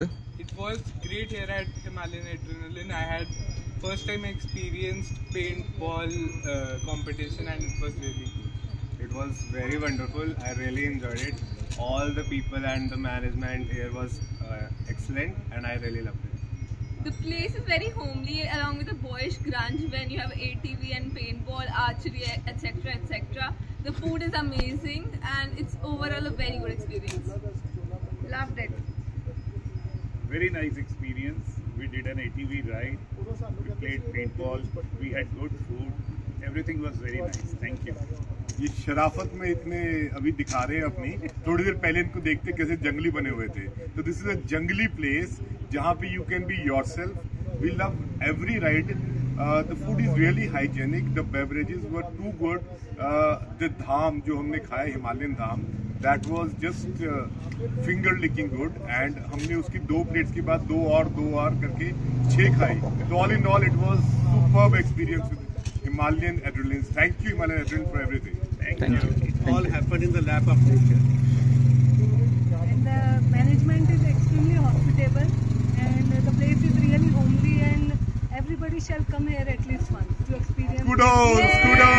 It was great here at Himalayan Adrenaline. I had first time experienced paintball uh, competition and it was really good. It was very wonderful. I really enjoyed it. All the people and the management here was uh, excellent and I really loved it. The place is very homely along with the boyish grunge when you have ATV and paintball, archery, etc. etc. The food is amazing and it's overall a very good experience. Loved it. Very nice experience. We did an ATV ride. We played paintball. We had good food. Everything was very nice. Thank you. ये शराफत में इतने अभी दिखा रहे हैं अपनी थोड़ी देर पहले इनको देखते कैसे जंगली बने हुए थे तो दिस इज़ अ जंगली प्लेस जहाँ पे you can be yourself we love every ride the food is really hygienic the beverages were too good the dham जो हमने खाया, Himalayan dham that was just finger licking good and हमने उसकी दो plates के बाद दो और दो और करके छह खाई तो all in all it was superb experience with Himalayan Adrenalines. Thank you, Himalayan Adrenaline, for everything. Thank, Thank you. you. It all happened in the lap of nature. and the management is extremely hospitable and the place is really homely and everybody shall come here at least once to experience Kudos! Kudos!